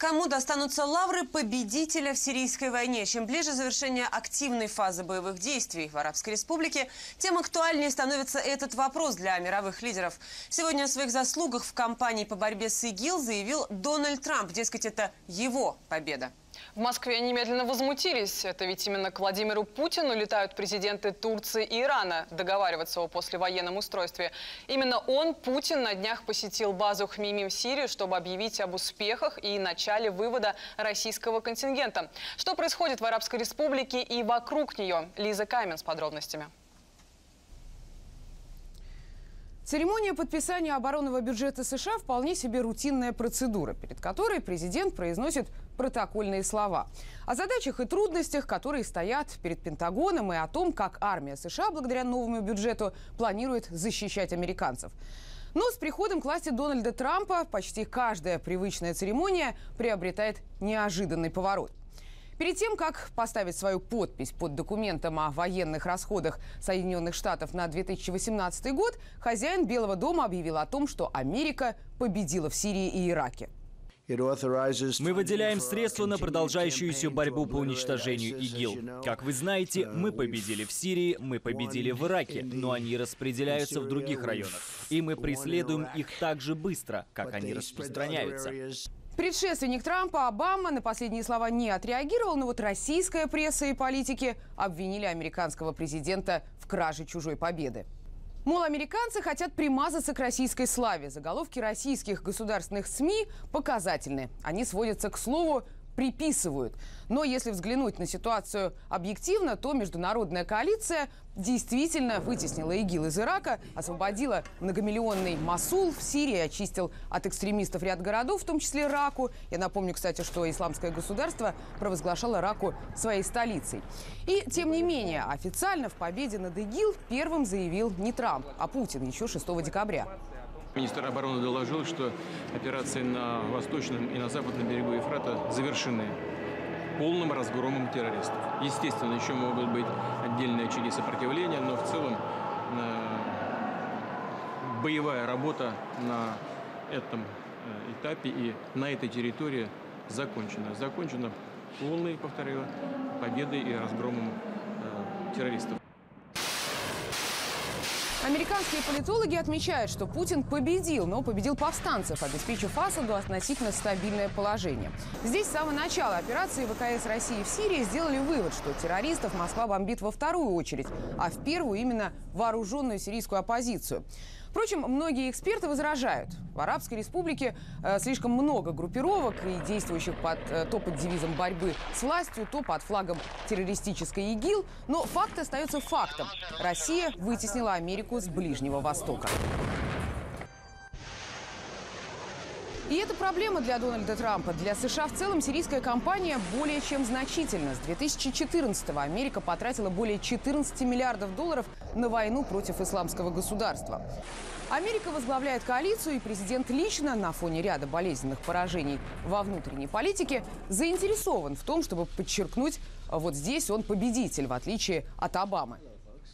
Кому достанутся лавры победителя в сирийской войне? Чем ближе завершение активной фазы боевых действий в Арабской Республике, тем актуальнее становится этот вопрос для мировых лидеров. Сегодня о своих заслугах в кампании по борьбе с ИГИЛ заявил Дональд Трамп. Дескать, это его победа. В Москве немедленно возмутились. Это ведь именно к Владимиру Путину летают президенты Турции и Ирана договариваться о послевоенном устройстве. Именно он, Путин, на днях посетил базу Хмимим в Сирии, чтобы объявить об успехах и начале вывода российского контингента. Что происходит в Арабской Республике и вокруг нее? Лиза Камен с подробностями. Церемония подписания оборонного бюджета США вполне себе рутинная процедура, перед которой президент произносит протокольные слова. О задачах и трудностях, которые стоят перед Пентагоном, и о том, как армия США благодаря новому бюджету планирует защищать американцев. Но с приходом к власти Дональда Трампа почти каждая привычная церемония приобретает неожиданный поворот. Перед тем, как поставить свою подпись под документом о военных расходах Соединенных Штатов на 2018 год, хозяин Белого дома объявил о том, что Америка победила в Сирии и Ираке. Мы выделяем средства на продолжающуюся борьбу по уничтожению ИГИЛ. Как вы знаете, мы победили в Сирии, мы победили в Ираке, но они распределяются в других районах. И мы преследуем их так же быстро, как они распространяются. Предшественник Трампа, Обама, на последние слова не отреагировал, но вот российская пресса и политики обвинили американского президента в краже чужой победы. Мол, американцы хотят примазаться к российской славе. Заголовки российских государственных СМИ показательны. Они сводятся к слову приписывают. Но если взглянуть на ситуацию объективно, то международная коалиция действительно вытеснила ИГИЛ из Ирака, освободила многомиллионный Масул в Сирии, очистил от экстремистов ряд городов, в том числе Раку. Я напомню, кстати, что исламское государство провозглашало Раку своей столицей. И, тем не менее, официально в победе над ИГИЛ первым заявил не Трамп, а Путин еще 6 декабря. Министр обороны доложил, что операции на восточном и на западном берегу Ефрата завершены полным разгромом террористов. Естественно, еще могут быть отдельные очаги сопротивления, но в целом э, боевая работа на этом э, этапе и на этой территории закончена. Закончена полной, повторяю, победой и разгромом э, террористов. Американские политологи отмечают, что Путин победил, но победил повстанцев, обеспечив Асаду относительно стабильное положение. Здесь с самого начала операции ВКС России в Сирии сделали вывод, что террористов Москва бомбит во вторую очередь, а в первую именно вооруженную сирийскую оппозицию. Впрочем, многие эксперты возражают. В Арабской Республике э, слишком много группировок и действующих под, э, то под девизом борьбы с властью, то под флагом террористической ИГИЛ. Но факт остается фактом. Россия вытеснила Америку с Ближнего Востока. И это проблема для Дональда Трампа. Для США в целом сирийская кампания более чем значительна. С 2014-го Америка потратила более 14 миллиардов долларов на войну против исламского государства. Америка возглавляет коалицию, и президент лично на фоне ряда болезненных поражений во внутренней политике заинтересован в том, чтобы подчеркнуть, вот здесь он победитель, в отличие от Обамы.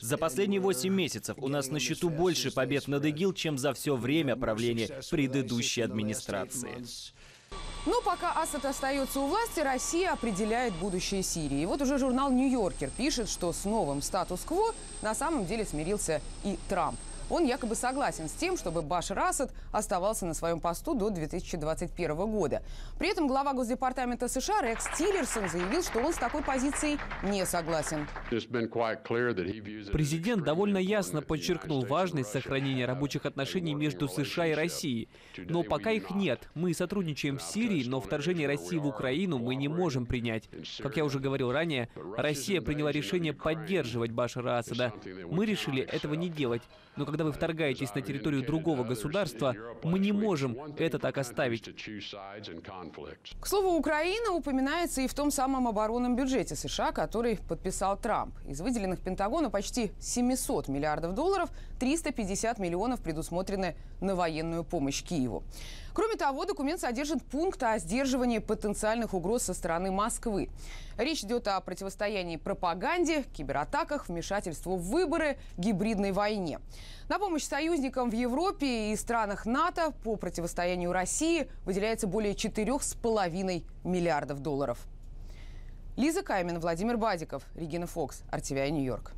За последние 8 месяцев у нас на счету больше побед над ИГИЛ, чем за все время правления предыдущей администрации. Но пока Асад остается у власти, Россия определяет будущее Сирии. И вот уже журнал «Нью-Йоркер» пишет, что с новым статус-кво на самом деле смирился и Трамп. Он якобы согласен с тем, чтобы Башар Асад оставался на своем посту до 2021 года. При этом глава Госдепартамента США Рекс Тиллерсон заявил, что он с такой позицией не согласен. Президент довольно ясно подчеркнул важность сохранения рабочих отношений между США и Россией. Но пока их нет. Мы сотрудничаем в Сирии, но вторжение России в Украину мы не можем принять. Как я уже говорил ранее, Россия приняла решение поддерживать Башара Асада. Мы решили этого не делать. Но когда вы вторгаетесь на территорию другого государства, мы не можем это так оставить. К слову, Украина упоминается и в том самом оборонном бюджете США, который подписал Трамп. Из выделенных Пентагону почти 700 миллиардов долларов 350 миллионов предусмотрены на военную помощь Киеву. Кроме того, документ содержит пункт о сдерживании потенциальных угроз со стороны Москвы. Речь идет о противостоянии пропаганде, кибератаках, вмешательству в выборы, гибридной войне. На помощь союзникам в Европе и странах НАТО по противостоянию России выделяется более 4,5 миллиардов долларов. Лиза Каймен, Владимир Бадиков, Регина Фокс, RTVI Нью-Йорк.